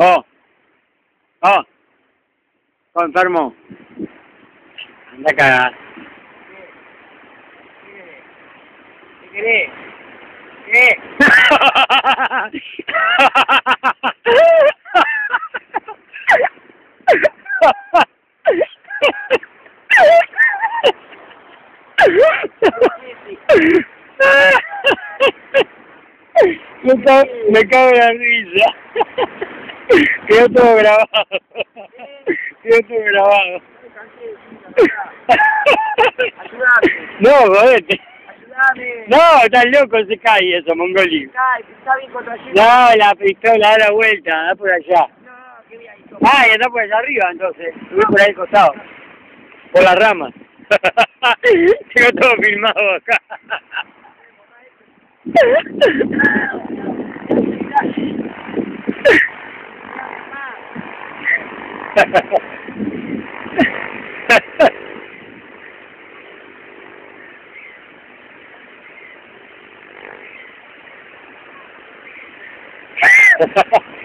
Oh. Oh, enfermo. Anda a cagar. ¿Qué querés? ¿Qué? Me me cago en la risa. Quedó todo grabado. Quedó todo grabado. No, jodete. No, estás loco, se cae eso, ayuda. No, la pistola, da la vuelta, da por allá. Ah, y anda por allá arriba, entonces. Sube por ahí al costado. Por las ramas. Tengo todo filmado acá. Ha ha ha.